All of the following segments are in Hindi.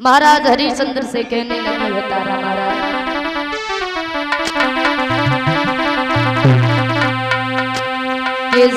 महाराज हरिश्चंद्र से कहने लगे होता तारा महाराज किस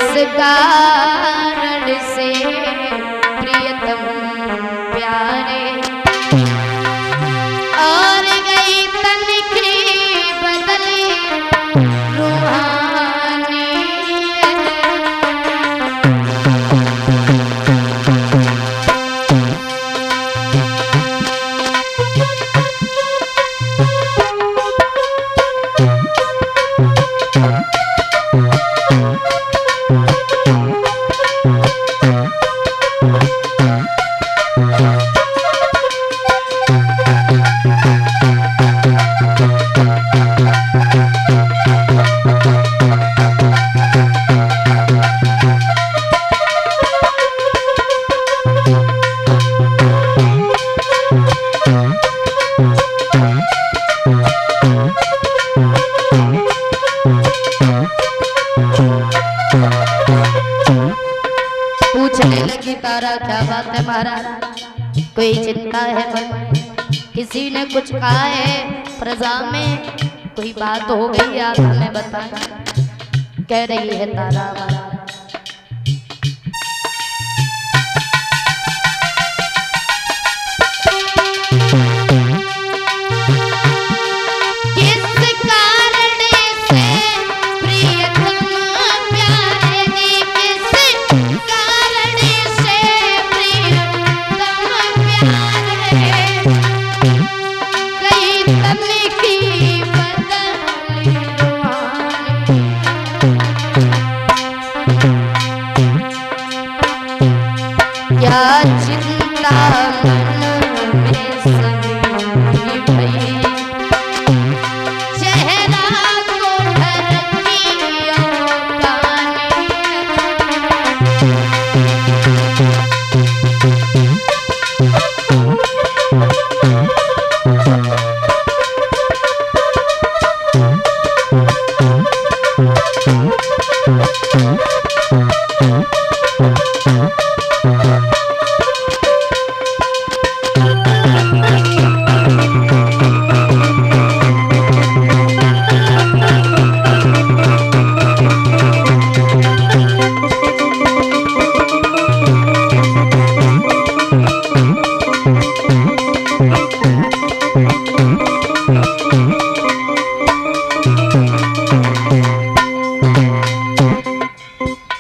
लगी क्या बात है महाराज कोई चिंता है किसी ने कुछ कहा है? प्रजा में कोई बात हो गई आप हमें बता कह रही है तारा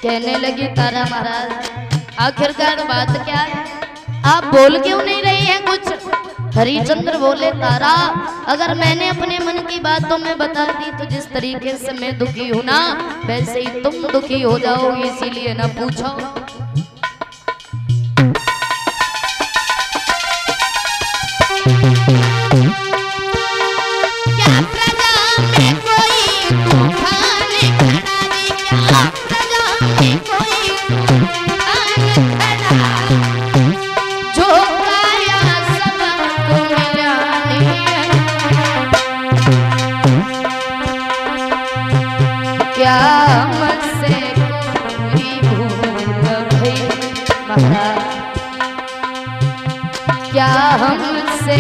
कहने लगी, तारा महाराज, आखिरकार बात क्या है? आप बोल क्यों नहीं रही हैं कुछ? हरिचंद्र बोले, तारा, अगर मैंने अपने मन की बात तुम्हें बता दी तो जिस तरीके से मैं दुखी हूँ ना, वैसे ही तुम दुखी हो जाओगी, इसीलिए ना पूछो। हमसे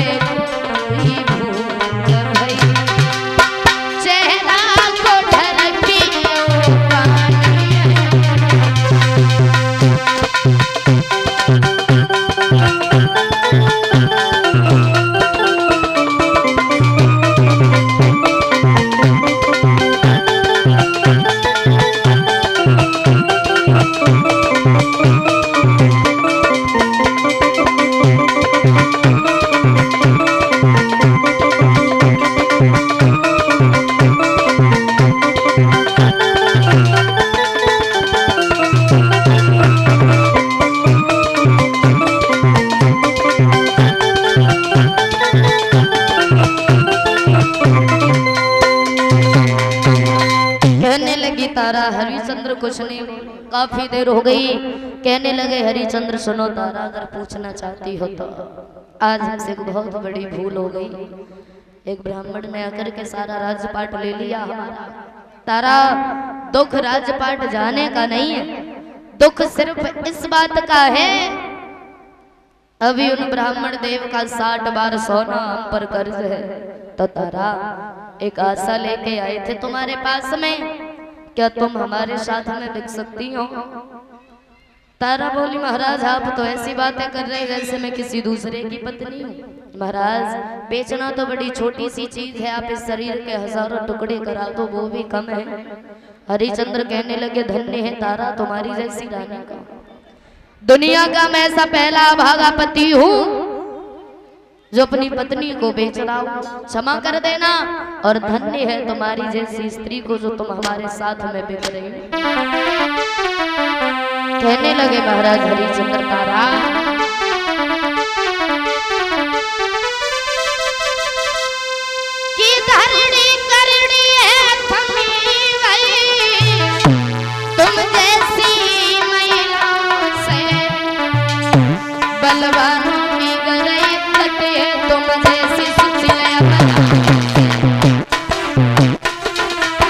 कुछ नहीं। काफ़ी देर हो गई। कहने लगे, हरिचंद्र, सुनो, तारा अगर पूछना चाहती हो तो आज हमसे बहुत बड़ी भूल हो गई। एक ब्राह्मण ने आकर के सारा राजपाट ले लिया। तारा, दुख राजपाट जाने का नहीं है। दुख सिर्फ़ इस बात का है। अभी उन ब्राह्मण देव का साठ बार सोना हम पर कर्ज है। तो तारा, एक आशा लेके आए थे तुम्हारे पास में। क्या तुम हमारे साथ में बिक सकती हो? तारा बोली महाराज आप तो ऐसी बातें कर रहे जैसे मैं किसी दूसरे की पत्नी हूँ। महाराज बेचना तो बड़ी छोटी सी चीज़ है आप इस शरीर के हज़ारों टुकड़े करा दो वो भी कम है। हरिचंद्र कहने लगे धन्य है तारा तुम्हारी जैसी रानी का। दुनिया का मैं ऐसा पहला भागा पति हूँ जो अपनी पत्नी को बेच रहा हूँ, क्षमा कर देना। और धन्य है तुम्हारी जैसी स्त्री को जो तुम हमारे साथ में बेच रही कहने लगे महाराज हरिचंद्र तारा